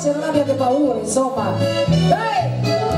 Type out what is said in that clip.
forze non abbiate paura insomma. Dai